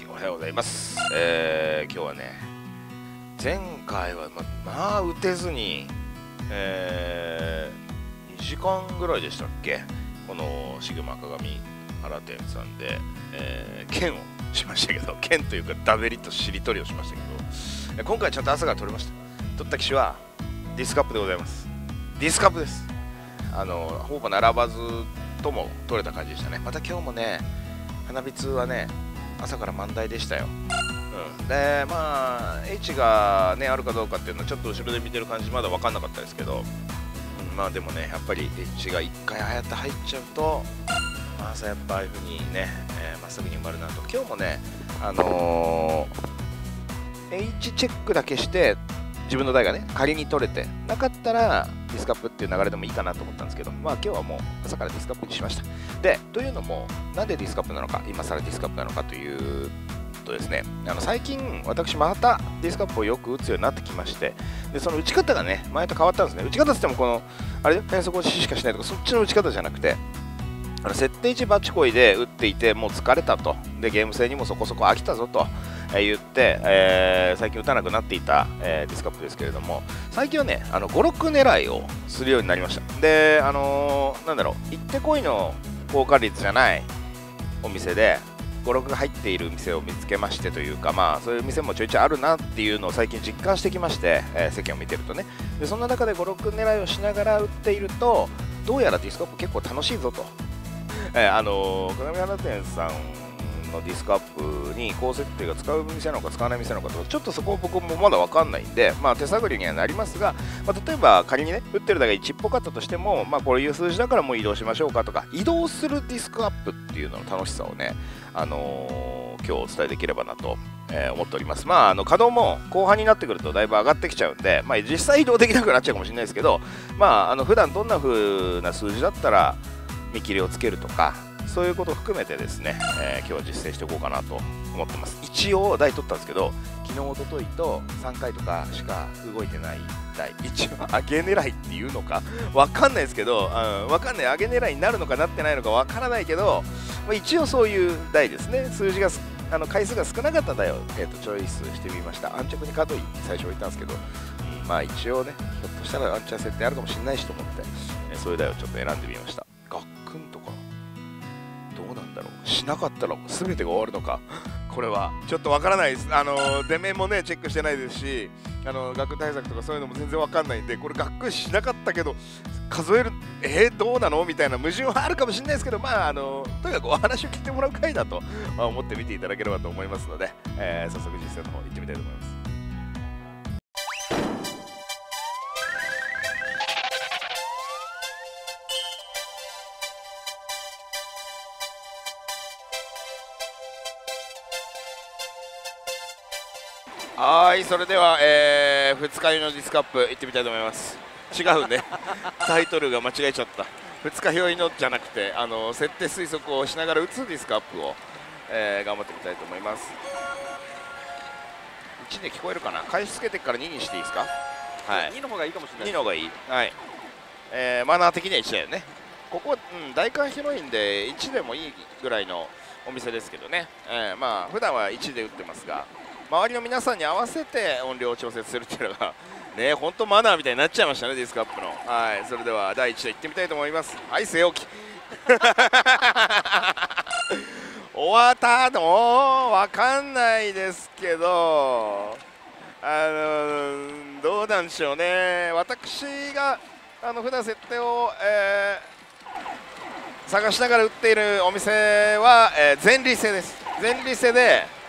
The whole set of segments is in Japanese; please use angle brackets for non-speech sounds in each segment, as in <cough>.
いおはようございます。えー、今日はね前回はままあ打てずにえー、2時間ぐらいでしたっけ？このシグマ鏡原店さんで、えー、剣をしましたけど剣というかダベリとしりとりをしましたけど今回ちゃんと朝から取れました。取った機種はディスカップでございます。ディスカップです。あのほぼ並ばずとも取れた感じでしたね。また今日もね花火通はね朝から満台でしたよ、うん、でまあ H がねあるかどうかっていうのはちょっと後ろで見てる感じまだ分かんなかったですけど、うん、まあでもねやっぱり H が1回ああやって入っちゃうと、まあ、朝やっぱああいう風にねま、えー、っすぐに埋まるなと。今日もねあのー、H チェックだけして自分の台がね仮に取れてなかったらディスカップっていう流れでもいいかなと思ったんですけどまあ今日はもう朝からディスクアップにしました。でというのもなんでディスクアップなのか今更ディスクアップなのかというとですねあの最近私またディスクアップをよく打つようになってきましてでその打ち方がね前と変わったんですね。打ち方って言ってもこのあれ？変則押ししかしないとかそっちの打ち方じゃなくてあの設定値バチコイで打っていてもう疲れたと。でゲーム性にもそこそこ飽きたぞと。言って、えー、最近打たなくなっていた、えー、ディスクアップですけれども最近はねあの56狙いをするようになりました。であのー、なんだろう行ってこいの効果率じゃないお店で56が入っている店を見つけましてというかまあそういう店もちょいちょいあるなっていうのを最近実感してきまして、えー、世間を見てるとね。でそんな中で56狙いをしながら打っているとどうやらディスカップ結構楽しいぞと、えー、あのー、鏡花店さんのディスクアップに高設定が使う店なのか使わない店なのかとかちょっとそこ僕もまだ分かんないんで、まあ、手探りにはなりますが、まあ、例えば仮にね打ってるだけ1っぽかったとしても、まあ、こういう数字だからもう移動しましょうかとか移動するディスクアップっていうのの楽しさをね、あのー、今日お伝えできればなと、えー、思っております。まあ、あの稼働も後半になってくるとだいぶ上がってきちゃうんで、まあ、実際移動できなくなっちゃうかもしれないですけど、まあ、あの普段どんな風な数字だったら見切りをつけるとか、そういうことを含めてですね、えー、今日は実践していこうかなと思ってます。一応台取ったんですけど昨日おとといと3回とかしか動いてない台。一応上げ狙いっていうのか？分かんないですけど、うん、分かんない。上げ狙いになるのかなってないのか分からないけど、まあ、一応そういう台ですね。数字があの回数が少なかった台を、えーと、チョイスしてみました。安直に角に最初置いたんですけど、うん、まあ一応ねひょっとしたらアンチャ設定あるかもしれないしと思って、えー、そういう台をちょっと選んでみました。どうなんだろう。しなかったら全てが終わるのか。<laughs> これはちょっとわからないです。あの出目もねチェックしてないですしあの学対策とかそういうのも全然わかんないんでこれ学区しなかったけど数えるえー、どうなの？みたいな矛盾はあるかもしれないですけどまああのとにかくお話を聞いてもらう回だと、ま、思って見ていただければと思いますので、えー、早速実践の方行ってみたいと思います。はいそれでは、えー、2日酔いのディスカップ行ってみたいと思います。違うね。<laughs> タイトルが間違えちゃった。2日酔いのじゃなくてあの設定推測をしながら打つディスクアップを、えー、頑張ってみたいと思います。1で聞こえるかな？返しつけてから2にしていいですか？はい。2の方がいいかもしれない。2の方がいい。はい。えー、マナー的には1だよね。ここ、うん、大観広いんで1でもいいぐらいのお店ですけどね、えー、まあ普段は1で打ってますが周りの皆さんに合わせて音量を調節するっていうのが <laughs> ね本当マナーみたいになっちゃいましたねディスクアップの。はいそれでは第1弾いってみたいと思います。はい据え置き。<laughs> 終わったのわかんないですけどあのどうなんでしょうね。私があの普段設定を、えー、探しながら売っているお店は、えー、前立腺です。前立腺で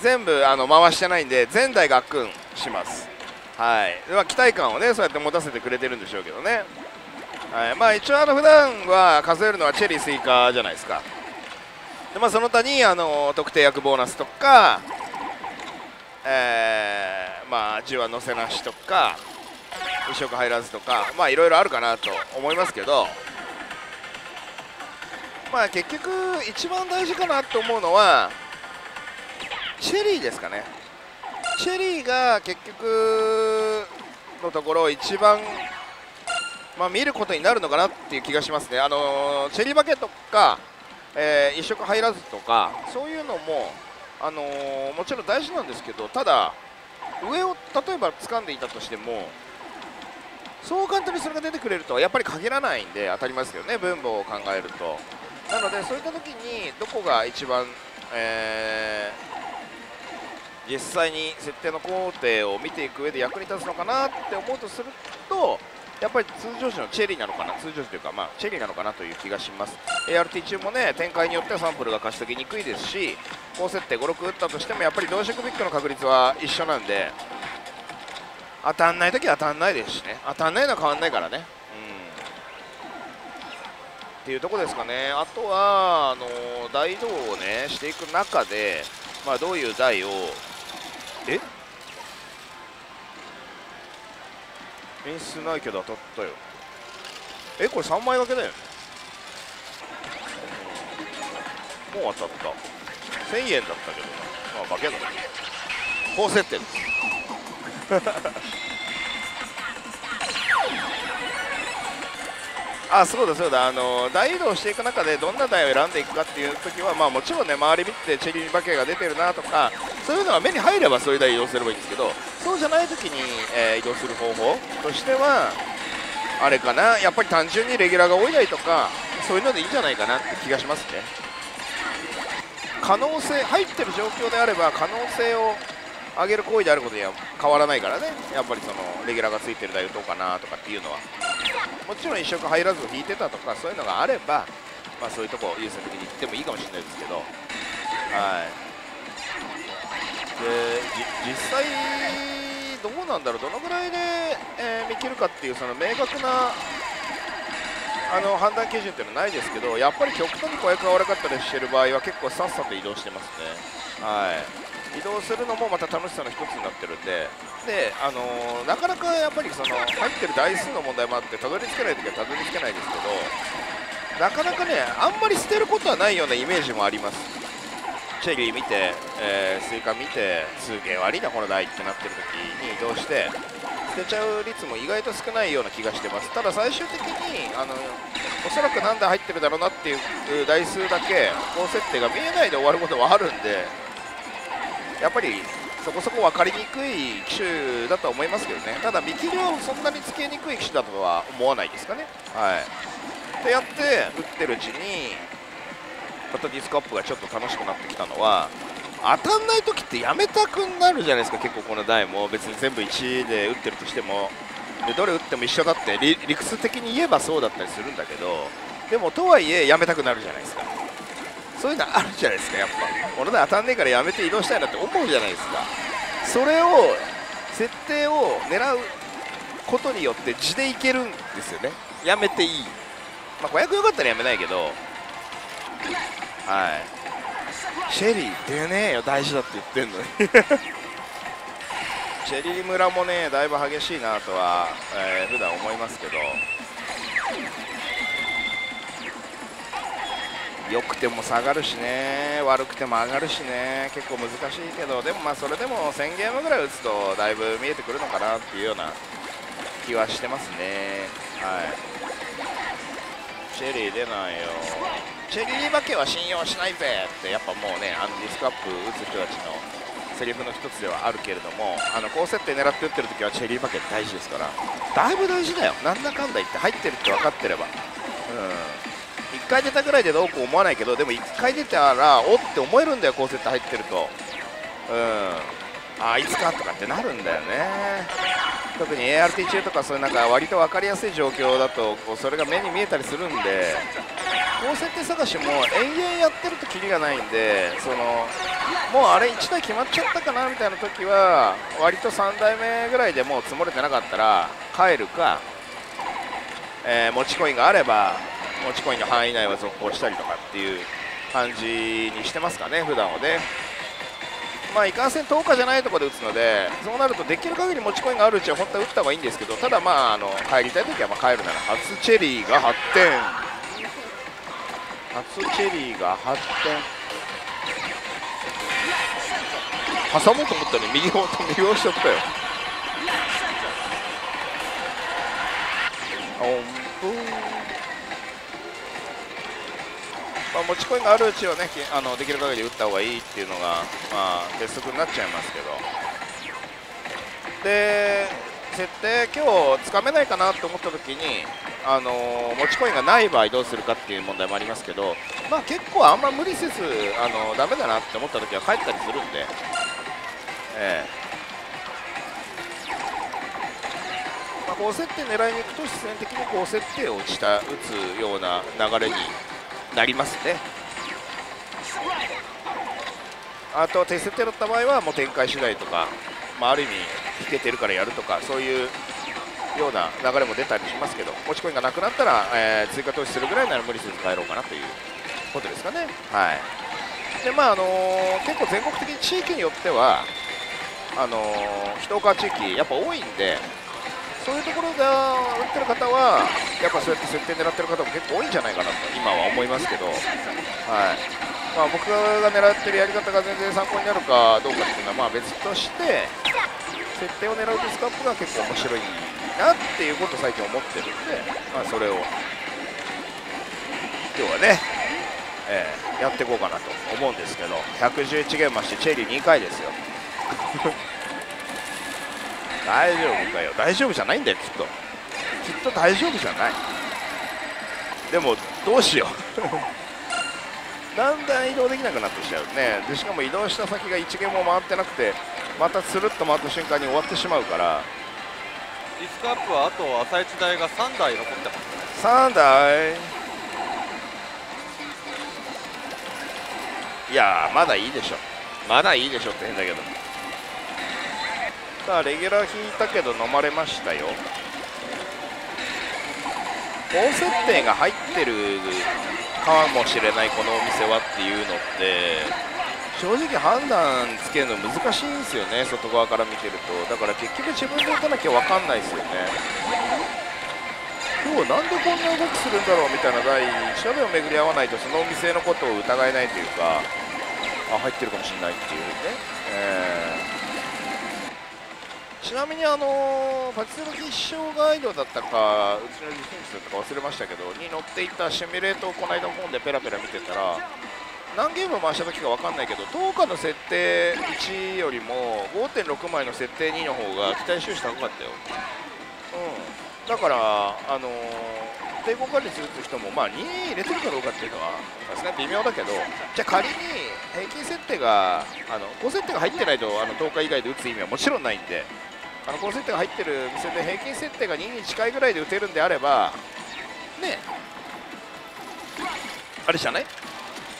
全部あの回してないんで全台がっくんします。はい。では期待感をねそうやって持たせてくれてるんでしょうけどね。はい。まあ一応あの普段は数えるのはチェリースイカじゃないですか。でまあその他にあの特定役ボーナスとかえー、まあ10は乗せなしとか移植入らずとかまあいろいろあるかなと思いますけど。まあ結局一番大事かなと思うのはチェリーですかね。チェリーが結局のところ一番、まあ、見ることになるのかなっていう気がしますね、あのチェリーバケとか、えー、一色入らずとかそういうのもあのー、もちろん大事なんですけどただ上を例えば掴んでいたとしてもそう簡単にそれが出てくれるとはやっぱり限らないんで当たりますけどね分母を考えると。なのでそういった時にどこが一番、えー、実際に設定の工程を見ていく上で役に立つのかなって思うとするとやっぱり通常時のチェリーなのかな通常時というか、まあ、チェリーなのかなという気がします。ART 中もね展開によってはサンプルが貸し解きにくいですし高設定56打ったとしてもやっぱり同色ビッグの確率は一緒なんで当たんない時は当たんないですしね。当たんないのは変わんないからね。っていうとこですかね。あとはあの大移動をねしていく中でまあどういう台をえ？演出ないけど当たったよ。えこれ3枚だけだよね。もう当たった。1000円だったけど。なまあ化けだ高設定です。あそうだそうだ。あの大移動していく中でどんな台を選んでいくかっていう時は、まあ、もちろんね周り見てチェリーバケが出てるなとかそういうのが目に入ればそういう台移動すればいいんですけどそうじゃない時に、えー、移動する方法としてはあれかな。やっぱり単純にレギュラーが多い台とかそういうのでいいんじゃないかなって気がしますね。可能性入ってる状況であれば可能性を上げる行為であることには変わらないからね。やっぱりそのレギュラーがついてる台打とうかなとかっていうのは。もちろん一色入らず引いてたとかそういうのがあれば、まあ、そういうとこ優先的に行ってもいいかもしれないですけど、はい、で実際どうなんだろう？どのぐらいで、えー、見切るかっていうその明確なあの判断基準っていうのはないですけどやっぱり極端に小役が悪かったりしてる場合は結構さっさと移動してますね。はい。移動するのもまた楽しさの一つになってるんでで、あのー、なかなかやっぱりその入ってる台数の問題もあってたどり着けない時はたどり着けないですけどなかなかねあんまり捨てることはないようなイメージもあります。チェリー見て、えー、スイカ見てすげえ悪いなこの台ってなってる時に移動して捨てちゃう率も意外と少ないような気がしてます。ただ最終的にあのおそらく何台入ってるだろうなっていう台数だけ高設定が見えないで終わることはあるんでやっぱりそこそこ分かりにくい機種だと思いますけどね。ただ見切りはそんなにつけにくい機種だとは思わないですかね。はい。でやって打ってるうちにまたディスクアップがちょっと楽しくなってきたのは当たんない時ってやめたくなるじゃないですか結構この台も。別に全部1で打ってるとしても。でどれ打っても一緒だって理屈的に言えばそうだったりするんだけど。でもとはいえやめたくなるじゃないですか。そういうのあるじゃないですかやっぱ。俺ら当たんねえからやめて移動したいなって思うじゃないですか。それを設定を狙うことによって地でいけるんですよね。やめていい。まあ500よかったらやめないけど。はい。シェリー出ねえよ大事だって言ってんのに。<laughs> チェリー村もねだいぶ激しいなとは、えー、普段思いますけど。良くても下がるしね。悪くても上がるしね。結構難しいけどでもまあそれでも1000ゲームぐらい打つとだいぶ見えてくるのかなっていうような気はしてますね。はい。チェリー出ないよ。チェリーだけは信用しないぜってやっぱもうねあのディスクアップ打つ人たちのセリフの一つではあるけれどもあの高設定狙って打ってる時はチェリーバケ大事ですからだいぶ大事だよ。なんだかんだ言って入ってるって分かってれば。うん1回出たぐらいでどうこう思わないけどでも1回出たらおって思えるんだよ高セット入ってると。うん。あいつかとかってなるんだよね。特に ART 中とかそういうなんか割と分かりやすい状況だとこうそれが目に見えたりするんで。高設定探しも延々やってるとキリがないんでそのもうあれ1台決まっちゃったかなみたいな時は割と3台目ぐらいでもう積もれてなかったら帰るか、えー、持ちコインがあれば持ちコインの範囲内は続行したりとかっていう感じにしてますかね普段はね。まあいかんせん10日じゃないところで打つのでそうなるとできる限り持ちコインがあるうちは本当は打った方がいいんですけどただまああの帰りたい時はま帰るなら初チェリーが8点初チェリーが8点挟もうと思ったのに右を右をしちゃったよ。まあ、持ち込みがあるうちはねあのできる限り打った方がいいっていうのが、まあ、鉄則になっちゃいますけど。で設定今日つかめないかなと思った時にあの持ちコインがない場合どうするかっていう問題もありますけど、まあ、結構あんま無理せずあのダメだなって思った時は帰ったりするんで、ええ。まあ、高設定狙いに行くと自然的に高設定を打ちた打つような流れになりますね。あと低設定だった場合はもう展開次第とか、まあ、ある意味引けてるからやるとかそういうような流れも出たりしますけど持ちコインがなくなったら、えー、追加投資するぐらいなら無理せず帰ろうかなということですかね。はいでまああのー、結構全国的に地域によってはあのー、人岡地域やっぱ多いんでそういうところで打ってる方はやっぱそうやって設定狙ってる方も結構多いんじゃないかなと今は思いますけど、はい。まあ、僕が狙ってるやり方が全然参考になるかどうかっていうのはまあ別として設定を狙うディスカップが結構面白いなっていうことを最近思ってるんで、まあ、それを今日はね、えー、やっていこうかなと思うんですけど。111ゲームましてチェリー2回ですよ。大丈夫かよ。大丈夫じゃないんだよきっと。きっと大丈夫じゃない。でもどうしよう。<laughs> だんだん移動できなくなってきちゃうね。でしかも移動した先が1ゲームも回ってなくてまたスルッと回った瞬間に終わってしまうから。ディスクアップはあと朝一台が3台残ってます3台。いやまだいいでしょ。まだいいでしょって変だけどさあレギュラー引いたけど飲まれましたよ。高設定が入ってるかもしれないこのお店はっていうのって。正直判断つけるの難しいんですよね外側から見てると。だから結局自分で打たなきゃ分かんないですよね。今日なんでこんな動きするんだろうみたいな第一射目を巡り合わないとそのお店のことを疑えないというかあ入ってるかもしれないっていうね、えー。ちなみにあのパチスロ必勝ガイドだったかうちの自信室だったか忘れましたけどに載っていたシミュレートをこの間本でペラペラ見てたら何ゲーム回した時か分かんないけど10日の設定1よりも5.6枚の設定2の方が期待収支高かったよ、うん、だからあの抵抗管理するって人もまあ2入れてるかどうかっていうのはさすがに微妙だけどじゃあ仮に平均設定があの高設定が入ってないとあの10日以外で打つ意味はもちろんないんであの高設定が入ってる店で平均設定が2に近いぐらいで打てるんであればね。あれじゃない？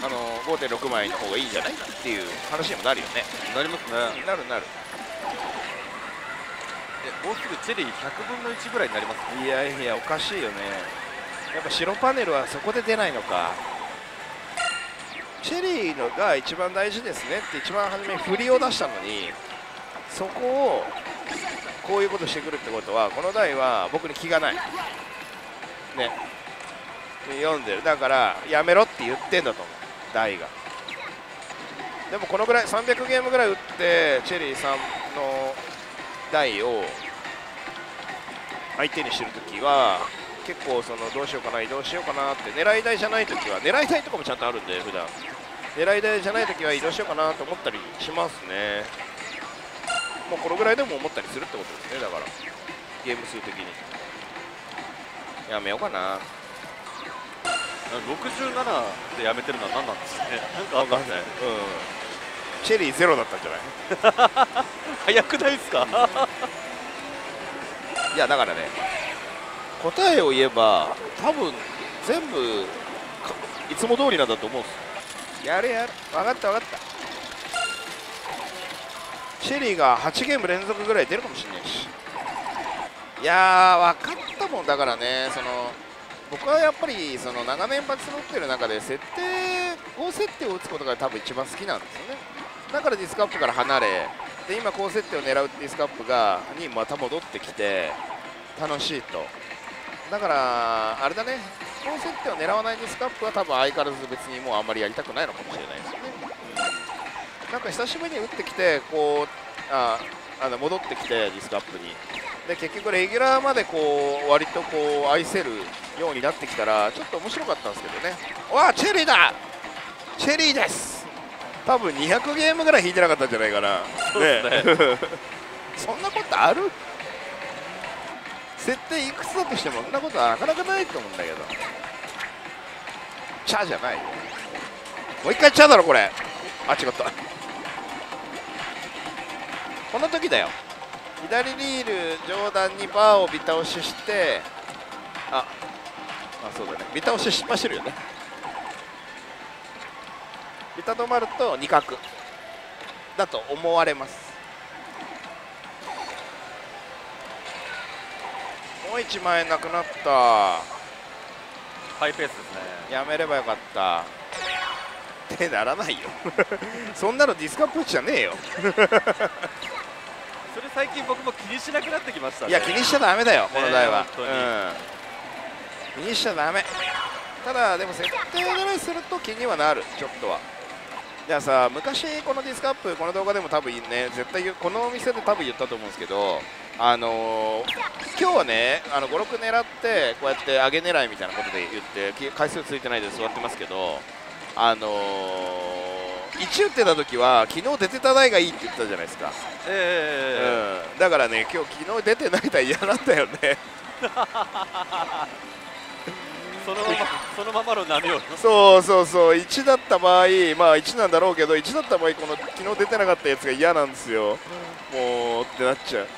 あの5.6枚の方がいいんじゃない？っていう話にもなるよね。なりますね。なるなる。もうすぐチェリー100分の1ぐらいになります、ね、いやいやおかしいよね。やっぱ白パネルはそこで出ないのか。チェリーのが一番大事ですねって一番初めに振りを出したのにそこをこういうことしてくるってことはこの台は僕に気がない。ね。読んでる。だからやめろって言ってんだと思う。台が。でもこのぐらい300ゲームぐらい打ってチェリーさんの台を相手にしてるときは結構そのどうしようかな移動しようかなって狙い台じゃないときは狙い台とかもちゃんとあるんで普段。狙い台じゃないときは移動しようかなと思ったりしますね。もうこのぐらいでも思ったりするってことですね。だからゲーム数的に。やめようかな。67でやめてるのは何なんですかね。なんか分かんない、うん、チェリーゼロだったんじゃない？<laughs> 早くないですか？いやだからね答えを言えば多分全部いつも通りなんだと思うんです。やれやれ。分かった分かったシェリーが8ゲーム連続ぐらい出るかもしれないし。いやー分かったもんだからね。その僕はやっぱりその長年パチスロってる中で設定高設定を打つことが多分一番好きなんですよね。だからディスクアップから離れで今高設定を狙うディスクアップがにまた戻ってきて楽しいと。だからあれだね。高設定を狙わないディスクアップは多分相変わらず別にもうあんまりやりたくないのかもしれないですね、なんか久しぶりに打ってきてこうああの戻ってきてディスクアップに。で結局レギュラーまでこう割とこう愛せるようになってきたらちょっと面白かったんですけどね。わあチェリーだ！チェリーです！多分200ゲームぐらい引いてなかったんじゃないかな。そうですね。<laughs> そんなことある？設定いくつだとしてもそんなことはなかなかないと思うんだけど。チャじゃないよ。もう一回チャだろこれ。あ違ったこの時だよ。左リール上段にバーをビタ押ししてああそうだね。ビタ押し失敗してるよね。ビタ止まると2角だと思われます。もう1万円なくなった。ハイペースですね。やめればよかった。ってならないよ。<laughs> そんなのディスカップじゃねえよ <laughs> それ最近僕も気にしなくなってきましたね。いや気にしちゃダメだよこの台は、うん、気にしちゃダメ。ただでも設定ぐらいすると気にはなるちょっとは。じゃあさ昔このディスカップこの動画でも多分ね。絶対このお店で多分言ったと思うんですけどあのー今日はねあの56狙ってこうやって上げ狙いみたいなことで言ってき回数ついてないで座ってますけどあのー、1打ってた時は昨日出てた台がいいって言ったじゃないですか。ええうん、だからね、今日昨日出てないと嫌なんだよね、<laughs> そのままそのままの波をそうそうそう、1だった場合、まあ1なんだろうけど、1だった場合、この昨日出てなかったやつが嫌なんですよ、もうってなっちゃう。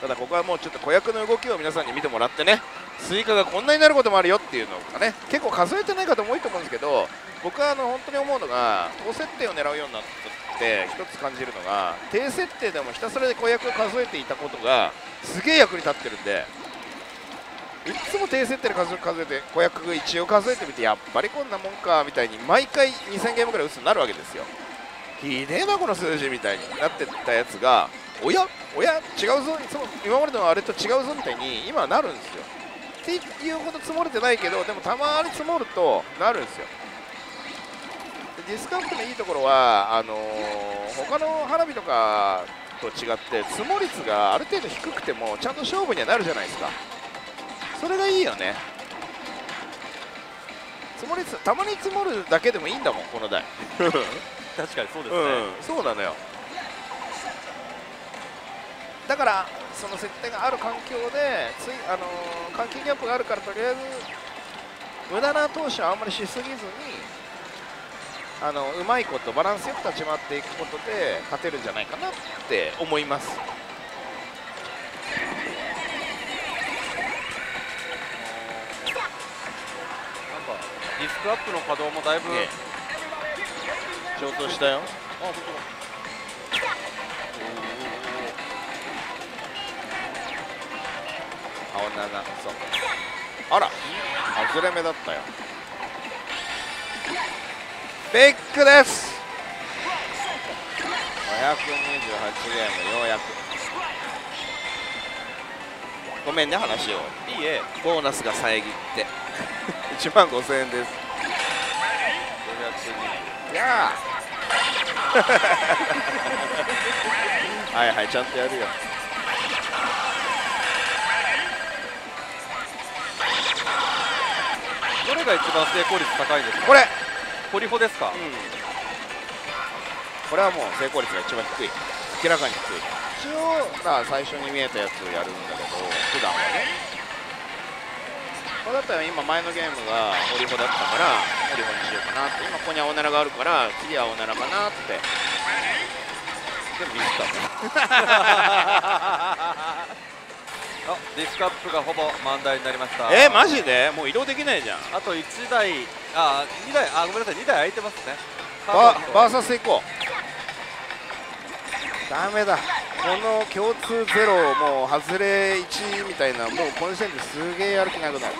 ただ、ここはもうちょっと小役の動きを皆さんに見てもらってね、スイカがこんなになることもあるよっていうのがね、結構数えてない方も多いと思うんですけど、僕はあの本当に思うのが、高設定を狙うようになって、一つ感じるのが、低設定でもひたすらで子役を数えていたことが、すげえ役に立ってるんで。いつも低設定で数数えて子役一応数えてみてやっぱりこんなもんかみたいに毎回2000ゲームぐらい打つようになるわけですよひでえなこの数字みたいになってたやつがおやおや違うぞいつも今までのあれと違うぞみたいに今はなるんですよっていうこと積もれてないけどでもたまに積もるとなるんですよ。でディスカウントのいいところはあのー他の花火とかと違って積も率がある程度低くてもちゃんと勝負にはなるじゃないですか。それがいいよね。積もりつたまに積もるだけでもいいんだもんこの台。<laughs> 確かにそうですね、うんそうなのよだからその設定がある環境でついあのー換気ギャップがあるからとりあえず無駄な投資はあんまりしすぎずにあのうまいことバランスよく立ち回っていくことで勝てるんじゃないかなって思います。なんかディスクアップの稼働もだいぶ、ね上等したよ。あ本当青7そう。あら。外れ目だったよ。ベックです。528ゲームようやく。ごめんね話を。いいえ。ボーナスが遮って。<laughs> 1万5000円です。いやあ <laughs> はいはいちゃんとやるよが一番成功率高いんですか？これ。ポリホですか、これはもう成功率が一番低い。明らかに低い。一応さ最初に見えたやつをやるんだけど普段はね。これだったら今前のゲームがオリホだったからオリホにしようかなって。今ここに青奈良があるから次は青奈良かなって。でもミスったあ <laughs> ディスクアップがほぼ満台になりました。えー、マジで？もう移動できないじゃん。あと1台あ2台あごめんなさい2台空いてますね。ババーサス行こう。ダメだ。この共通ゼロもう外れ1みたいなもうこの時点ですげえやる気なくなる。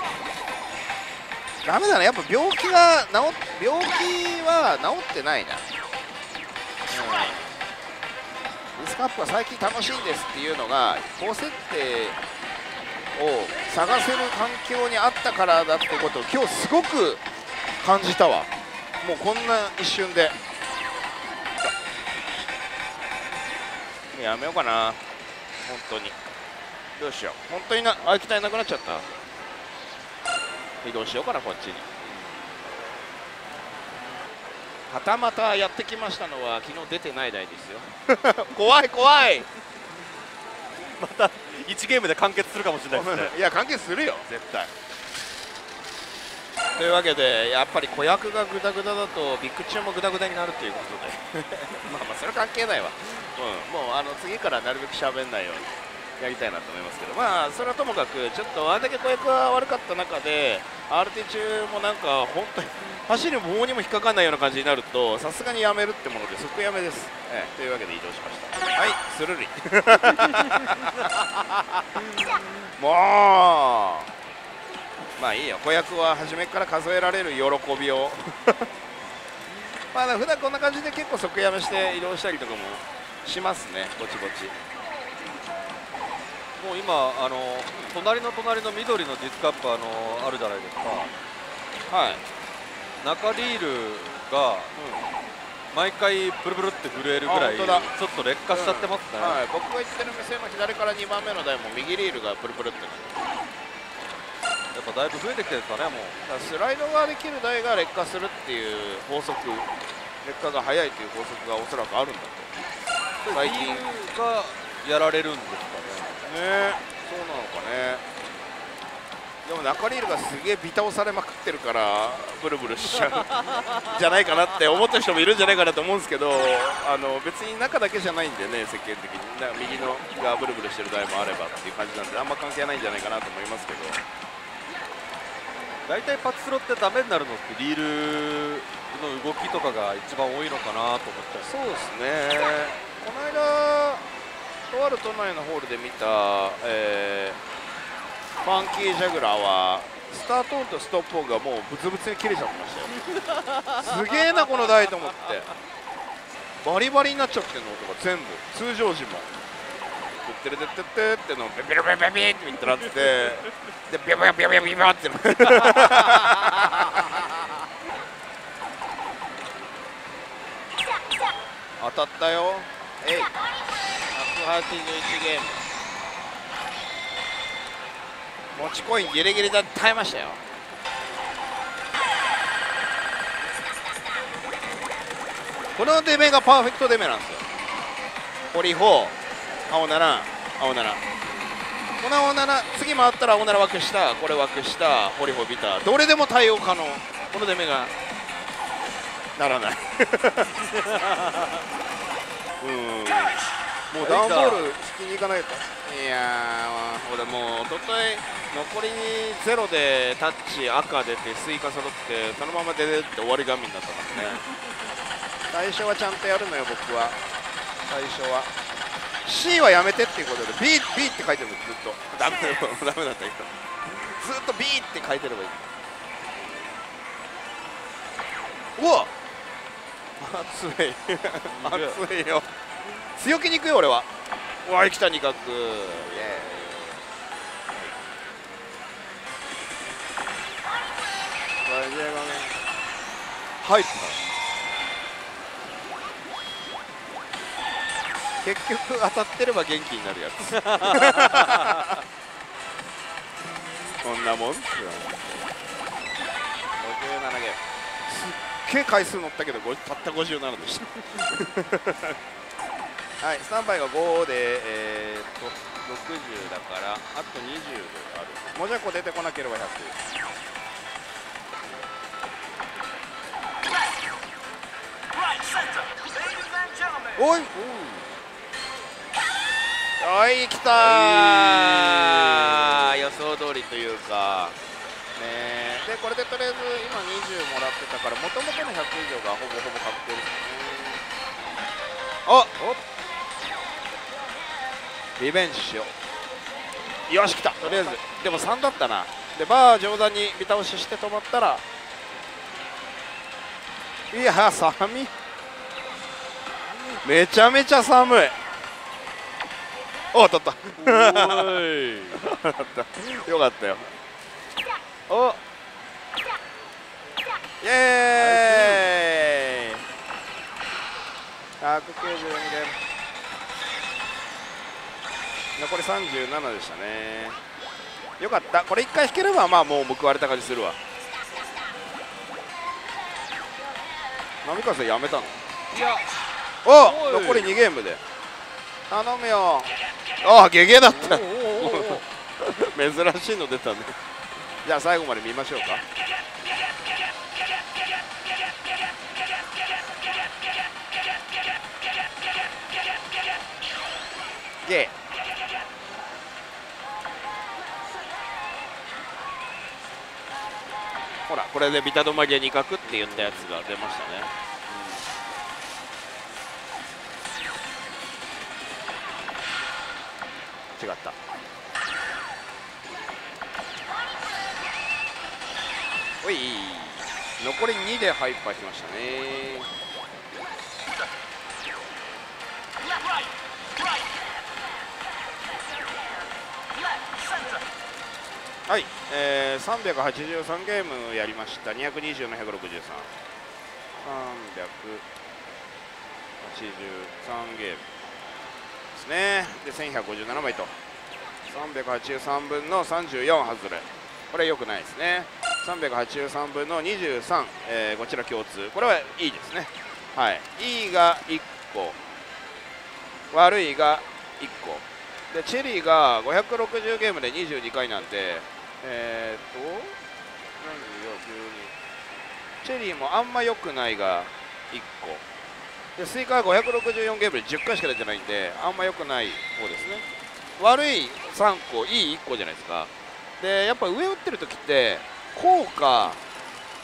ダメだね。やっぱ病気が治っ病気は治ってないな。うん。ディスカップは最近楽しいんですっていうのが高設定を探せる環境にあったからだってことを今日すごく感じたわ。もうこんな一瞬で。やめようかな。本当に。どうしよう。本当にな空き台なくなっちゃった？移動しようかなこっちに。はたまたやってきましたのは昨日出てない台ですよ。怖 <laughs> い怖い。<laughs> また1ゲームで完結するかもしれないですね。<laughs> いや関係するよ絶対。というわけでやっぱり子役がグダグダだとビッグチューもグダグダになるということで。<laughs> まあまあそれは関係ないわ、うん、もうあの次からなるべく喋んないようにやりたいなと思いますけど。まあそれはともかくちょっとあれだけ子役が悪かった中で RT 中もなんか本当に走る棒にも引っかかんないような感じになるとさすがにやめるってもので即やめです、ええ。というわけで移動しました。はいスルリ。<laughs> もう。まあいいよ。子役は初めから数えられる喜びを。<laughs> まあ普段こんな感じで結構即やめして移動したりとかもしますね。ぼちぼち。もう今あの隣の隣の緑のディスクアップあのあるじゃないですか。はい、中リールが毎回ブルブルって震えるぐらいちょっと劣化しちゃってますね、はい、僕が行ってる店の左から2番目の台も右リールがプルプルってやっぱだいぶ増えてきてるんですかねもう。スライドができる台が劣化するっていう法則劣化が早いという法則がおそらくあるんだと。最近。がやられるんですかね。えそうなのかねでも中リールがすげえビタをされまくってるからブルブルしちゃうじゃないかなって思ってる人もいるんじゃないかなと思うんですけどあの別に中だけじゃないんでね世間的に。な右のがブルブルしてる台もあればっていう感じなんであんま関係ないんじゃないかなと思いますけど。大体パチスロってダメになるのってリールの動きとかが一番多いのかなと思っちゃうそうですね。この間とある都内のホールで見た、えーファンキージャグラーはスタート音とストップ音がもうブツブツに切れちゃってましたよ。すげえなこの台と思って。バリバリになっちゃってるの音が全部。通常時も「てってれてってって」ってのビビビビビビって言ってなって。でビビビビビビビって当たったよえい181ゲーム持ちコインギリギリで耐えましたよ。この出目がパーフェクト出目なんですよ。堀4青7青7この青7次回ったら青7枠下。これ枠下。堀4ビター。どれでも対応可能。この出目がならない。<laughs> うん。もうダウンボール引きに行かないといやー俺もう一昨日残りゼロでタッチ赤出てスイカ揃ってそのまま出てって終わり紙になったからね。最初はちゃんとやるのよ僕は。最初は。C はやめてっていうことで B, B って書いてるのずっと。ダメだよ。ダメだったけどずっと B って書いてればいい。うわ！熱い。熱いよ。強気に行くよ俺は。うわ来た二角。イエーイはい。結局当たってれば元気になるやつこんなもん。っすよ57ゲームすっげえ回数乗ったけどごたった57でしたはい。スタンバイが5でえー、っと60だからあと20ある。もじゃこ出てこなければ100おい。おい来た。ー予想通りというか。ねでこれでとりあえず今20もらってたからもともとの100以上がほぼほぼ確定ですね。あリベンジしよう。よし来た。とりあえず。でも3だったな。でバー上段にビタ押しして止まったら。いや寒いめちゃめちゃ寒い。お当たった。<laughs> よかったよ。お。イエーイ。192で残り37でしたね。よかった。これ1回引ければまあもう報われた感じするわ。波風やめたの？いやお残り2ゲームで。頼むよ。ああゲゲだった。<laughs> 珍しいの出たね。じゃあ最後まで見ましょうか。ゲー。ほらこれでビタ止まりで2角って言ったやつが出ましたね、違った。おい。残り2でハイパーしましたね。はい、えー、383ゲームやりました。220の163 383ゲーム。ですね。で1157枚と。383分の34外れ。これ良くないですね。383分の23、えーこちら共通。これはいいですね。はい。いが1個。悪いが1個。でチェリーが560ゲームで22回なんでえー、っと34 12チェリーもあんま良くないが1個。でスイカは564ゲームで10回しか出てないんであんま良くない方ですね。悪い3個いい1個じゃないですか。でやっぱ上打ってる時ってこうか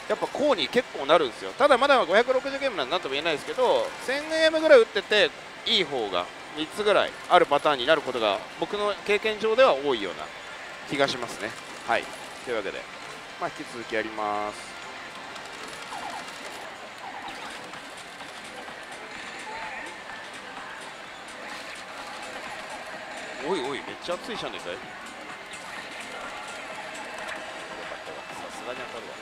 やっぱこうに結構なるんですよ。ただまだ560ゲームなんでなんとも言えないですけど1000ゲームぐらい打ってていい方が3つぐらいあるパターンになることが僕の経験上では多いような気がしますね。はい。というわけでまあ引き続きやります。おいおいめっちゃ熱いじゃねえかいよかったよ。さすがに当たるわ。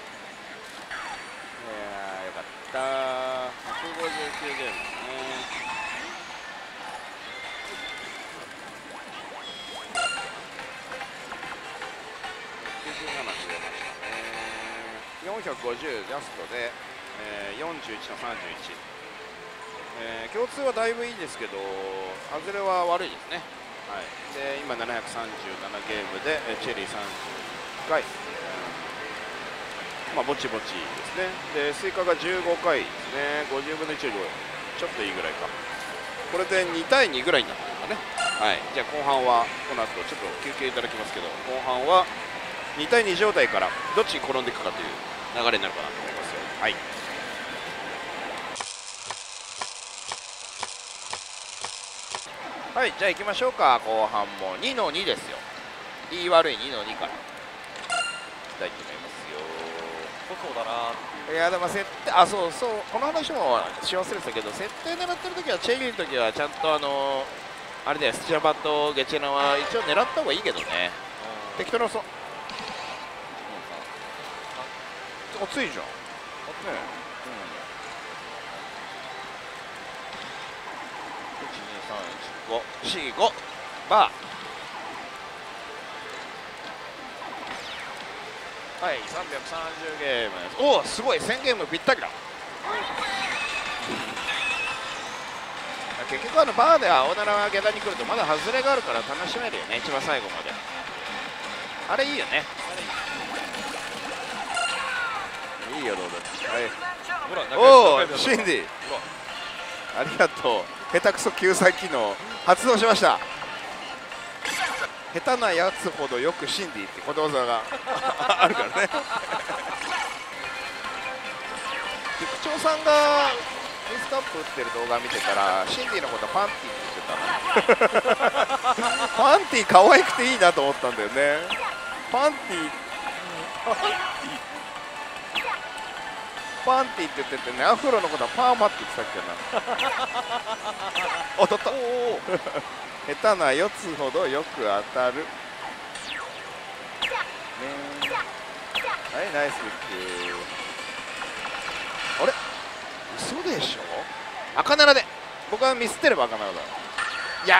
いやーよかった。159ゲームですね。97出ましたね450ジャストで、えー、41の31、えー共通はだいぶいいですけど外れは悪いですねはい、で今737ゲームでチェリー30回、まあぼちぼちですね。でスイカが15回ですね。50分の1よりちょっといいぐらいか。これで2対2ぐらいになってるかね。はい。じゃあ後半はこの後ちょっと休憩いただきますけど後半は2対2状態からどっちに転んでいくかという流れになるかなと思いますよ。はい。はい、じゃあ行きましょうか、後半も2の2ですよ。言い悪い2の2から。いきたいと思いますそうだなよ。いや、でも設定、あ、そうそう、この話もし忘れてたけど、設定狙ってるときは、チェリーのときは、ちゃんとあのあれだよ、スチャバとゲチェナは一応狙った方がいいけどね。適当なそう。熱いじゃん。ね1 2 3 1 5 4 5バーはい330ゲームおおすごい1000ゲームぴったりだ。結局あのバーで青奈良下段に来るとまだ外れがあるから楽しめるよね。一番最後まで。あれいいよね。いいよどうぞ。はい。おおシンディ。ありがとう下手くそ救済機能発動しました。下手なやつほどよくシンディってことわざが <laughs> あるからね。塾長さんがミストアップ打ってる動画見てたらシンディのことパンティって言ってたの。<laughs> パンティ可愛くていいなと思ったんだよね。パンティパンティって言っててねアフロのことはパーマって言ってたっけな。<laughs> おとったおお下手な四つほどよく当たる。ねはいナイスビッグあれ？嘘でしょ？赤奈良で。僕はミスってれば赤奈良だ。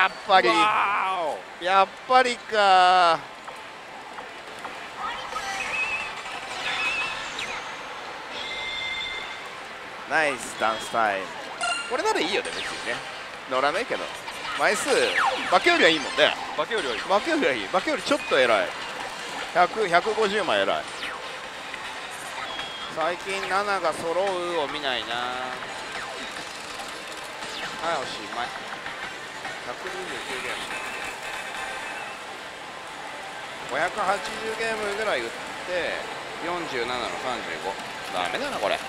やっぱり。わやっぱりかナイイスダンスタイムこれならいいよね別にね。乗らないけど。枚数化けよりはいいもんね。化けよりはいい。化けよりはいい。化けよりちょっと偉い。100150枚偉い。最近7が揃うを見ないな。はいおしまい129ゲーム。580ゲームぐらい打って47の35ダメだなこれ。こ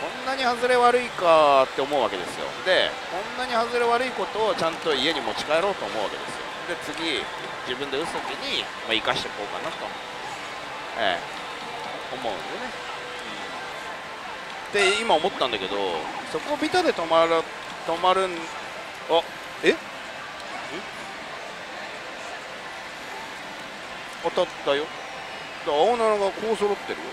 こんなに外れ悪いかって思うわけですよ。でこんなに外れ悪いことをちゃんと家に持ち帰ろうと思うわけですよ。で次自分で打つ時に、まあ、生かしていこうかなと。ええ。思うんでね。で今思ったんだけどそこビタで止まる止まるんあえ？当たったよ。だ青七がこう揃ってるよ。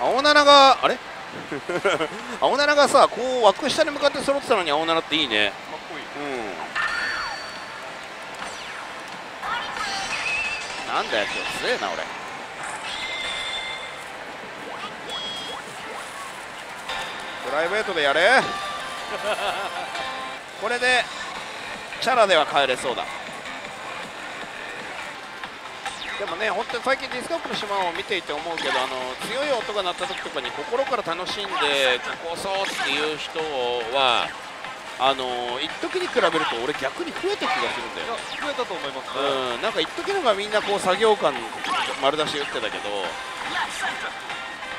青七があれ？<laughs> 青七がさこう枠下に向かって揃ってたのに青七っていいね。かっこいい。うん。なんだよ今日強えな俺。プライベートでやれ。<laughs> これでチャラでは帰れそうだでもね本当に最近ディスカップの島を見ていて思うけどあの強い音が鳴った時とかに心から楽しんでここそうっていう人はあの一時に比べると俺逆に増えた気がするんだよ。いや増えたと思いますね、うん、なんか一時のがみんなこう作業感丸出し打ってたけど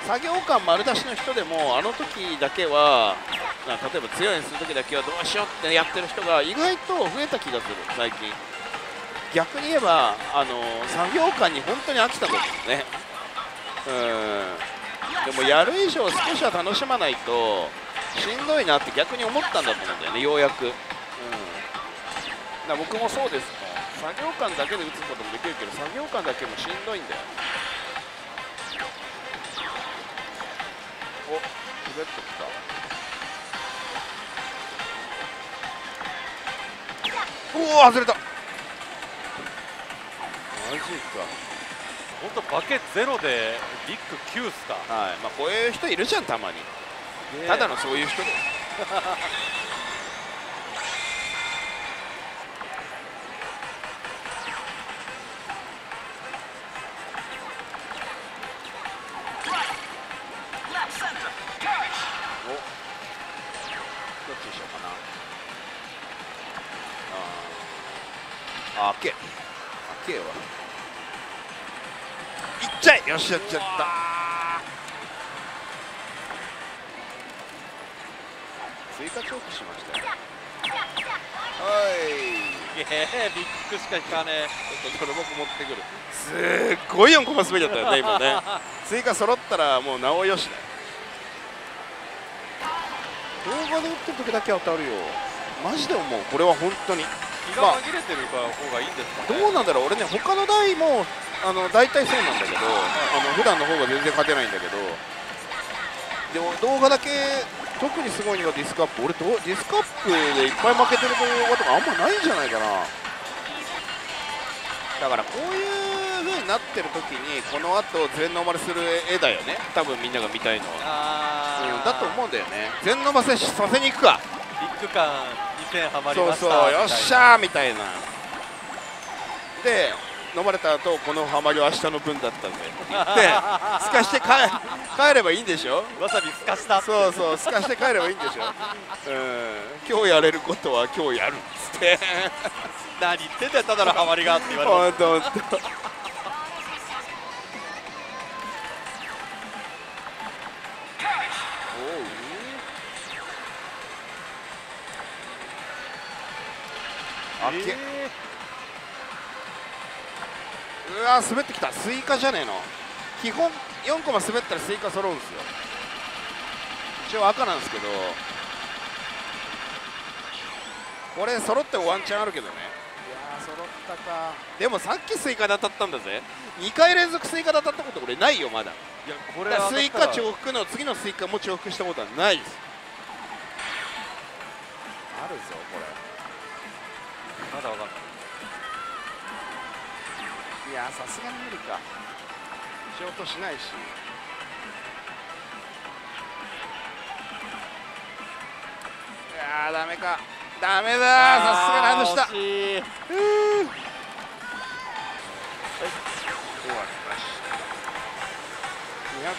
作業感丸出しの人でもあの時だけはな例えば強いにする時だけはどうしようってやってる人が意外と増えた気がする最近。逆に言えばあの作業感に本当に飽きたんだと思うね。うん。でもやる以上少しは楽しまないとしんどいなって逆に思ったんだと思うんだよねようやく。うん。だ僕もそうですもん作業感だけで打つこともできるけど作業感だけもしんどいんだよ。お滑ってきた。おお外れた。マジか。本当バケゼロでビッグ9っすか。はい。まあこういう人いるじゃんたまに。ねただのそういう人で。すお。どっちにしようかな。あー。あけ。あけよ。いっちゃい。よしやっちゃった。追加チョークしましたよ。はいええビッグしか引かねちょっとドルボコ持ってくる。すっごい4コマ滑りだったよね今ね。追加揃ったらもうなおよしだよ。動画で打ってる時だけ当たるよ。マジで思う。これは本当に。え気が紛れてる方がいいんですかね。どうなんだろう。俺ね他の台もあの大体そうなんだけど、あの普段の方が全然勝てないんだけどでも動画だけ特にすごいのがディスカップ。俺どうディスカップでいっぱい負けてる動画とかあんまないんじゃないかな。だからこういう風になってる時にこの後全ノーマルする絵だよね。多分みんなが見たいのは、うん、だと思うんだよね。全ノーマルさせに行くか。ビッグ感2000ハマりそうました。そうよっしゃーみたいな。で飲まれた後このハマりは明日の分だったんで言ってすかして帰帰ればいいんでしょ？わさびすかした。そうそうすかして帰ればいいんでしょ？うん。今日やれることは今日やるっつって。<laughs> 何言ってんだよただのハマりがって言われまほんとほんとおうあすけ。えうわ滑ってきた。スイカじゃねえの。基本4コマ滑ったらスイカ揃うんですよ。一応赤なんですけど。これ揃ってもワンチャンあるけどね。いやー揃ったか。でもさっきスイカで当たったんだぜ。2回連続スイカで当たったこと俺ないよまだ。ーいやこれスイカ重複の次のスイカも重複したことはないです。あるぞこれまだ分かんない。いやさすがに無理か。しようとしないし。いやーダメか。ダメださすがに外した。ふう終わりました。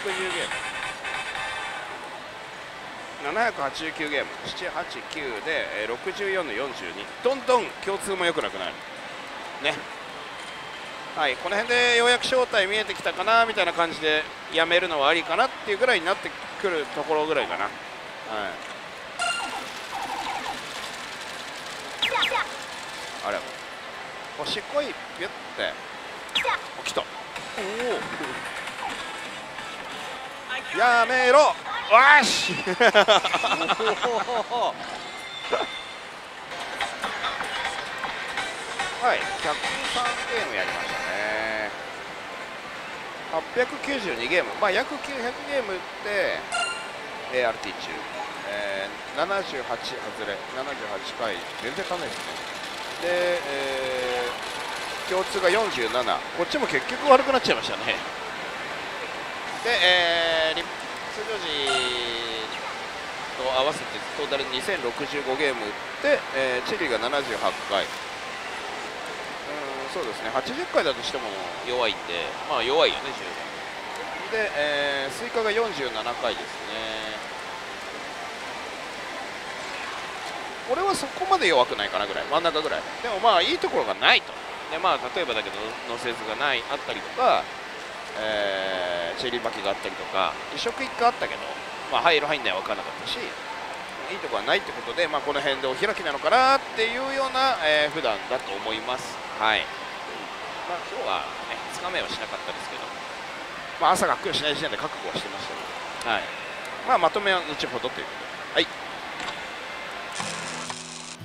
210ゲーム。789ゲーム789で64の42どんどん共通も良くなくなる。ね。はいこの辺でようやく正体見えてきたかなみたいな感じでやめるのはありかなっていうぐらいになってくるところぐらいかな。はい。あれ。星来いビュッて。お来た。おおやめろ。わし。<laughs> はい103ゲームやりましたね。892ゲーム。まあ約900ゲームって ART 中、えー、78外れ。78回。全然足んないですね。で、えー共通が47こっちも結局悪くなっちゃいましたね。で、えー、通常時と合わせてトータル2065ゲーム打って、えーチリが78回。うんそうですね。80回だとしても弱いんでまあ弱いよね十分。で、えースイカが47回ですね。これはそこまで弱くないかなぐらい。真ん中ぐらい。でもまあいいところがないと。でまあ例えばだけど乗せずがないあったりとか、えーチェリー巻きがあったりとか移植1回あったけど、まあ、入る入んないは分からなかったしいいところはないってことで、まあ、この辺でお開きなのかなっていうような、えー普段だと思います。はい。まあ今日はね2日目はしなかったですけど。まあ朝がっくりしない時点で覚悟はしてましたけど。はい。まあまとめは後ほどということで。はい。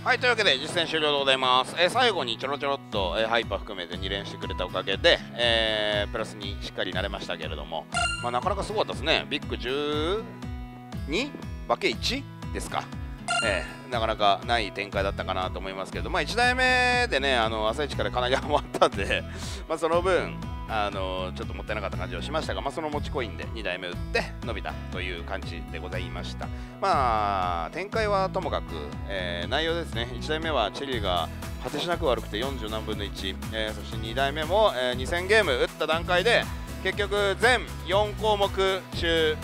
はいというわけで実践終了でございます、えー最後にちょろちょろっと、えーハイパー含めて2連してくれたおかげで、えープラスにしっかりなれましたけれども、まあ、なかなかすごかったですね。ビッグ 12? 化け1ですか？えーなかなかない展開だったかなと思いますけど、まあ、1台目でねあの朝一からかなり余ったんで、まあ、その分あのちょっともったいなかった感じはしましたが、まあ、その持ちコインで2台目打って伸びたという感じでございました。まあ展開はともかく、えー内容ですね。1台目はチェリーが果てしなく悪くて40何分の1、えーそして2台目も、えー2000ゲーム打った段階で結局全4項目中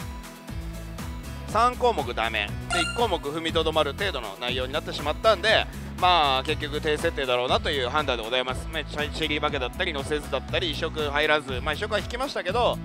3項目ダメ。で1項目踏みとどまる程度の内容になってしまったんでまあ結局低設定だろうなという判断でございます、ね、チャチェリーバケだったり乗せずだったり移植入らずまあ移植は引きましたけど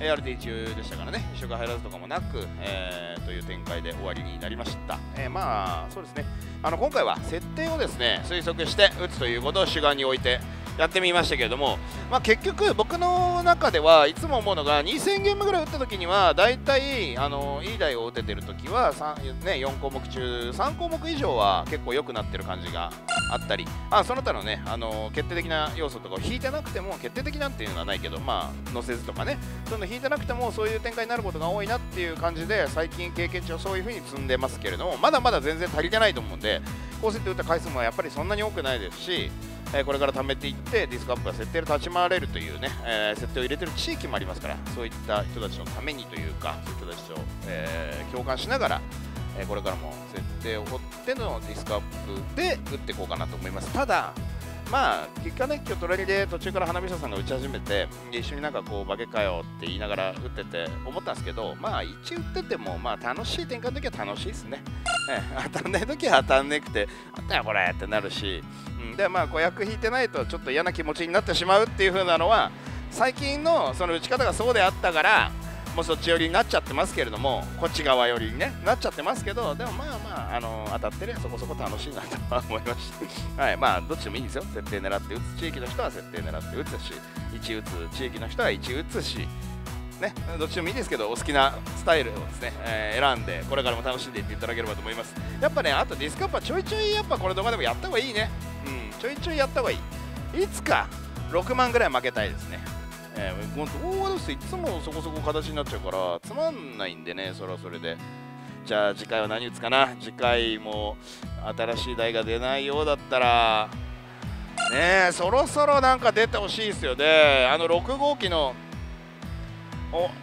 ART 中でしたからね。移植入らずとかもなく、えーという展開で終わりになりました、えーまあそうですね。あの今回は設定をですね推測して打つということを主眼に置いてやってみましたけれども、まあ、結局僕の中ではいつも思うのが2000ゲームぐらい打った時には大体あのいい台を打ててる時は、3ね、4項目中3項目以上は結構良くなってる感じがあったりあその他のねあの決定的な要素とかを引いてなくても決定的なんていうのはないけどまあ乗せずとかねそういうの引いてなくてもそういう展開になることが多いなっていう感じで最近経験値をそういう風に積んでますけれどもまだまだ全然足りてないと思うんで高設定打った回数もやっぱりそんなに多くないですしえこれから貯めていってディスクアップが設定で立ち回れるというね、え設定を入れてる地域もありますからそういった人たちのためにというかそういう人たちと、えー共感しながら、えこれからも設定を掘ってのディスクアップで打っていこうかなと思います。ただまあ結果ね今日トラリで途中から花火師さんが打ち始めて一緒になんかこう化けかよって言いながら打ってて思ったんですけどまあ1打っててもまあ楽しい展開の時は楽しいですね、ええ当たんない時は当たんなくてなんだよこれってなるし、うん、でまあ5役引いてないとちょっと嫌な気持ちになってしまうっていう風なのは最近のその打ち方がそうであったからもうそっち寄りになっちゃってますけれどもこっち側寄りにねなっちゃってますけどでもまあの当たってりゃそこそこ楽しいなとは思いました。<laughs> はいまあどっちでもいいんですよ。設定狙って打つ地域の人は設定狙って打つし1打つ地域の人は1打つしね、どっちでもいいですけどお好きなスタイルをですね、えー選んでこれからも楽しんでいっていただければと思います。やっぱねあとディスカップはちょいちょいやっぱこの動画でもやった方がいいね。うんちょいちょいやった方がいい。いつか6万ぐらい負けたいですね。えー、もう動画ですといつもそこそこ形になっちゃうからつまんないんでねそれはそれで。じゃあ次回は何打つかな？次回も新しい台が出ないようだったら。ねえそろそろなんか出てほしいですよね。あの6号機の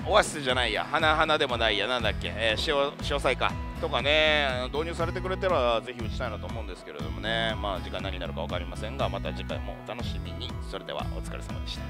オアシスじゃないや。花花でもないや。なんだっけ、えー、潮潮祭か。とかね。導入されてくれたらぜひ打ちたいなと思うんですけれどもね。まあ時間何になるか分かりませんがまた次回もお楽しみに。それではお疲れ様でした。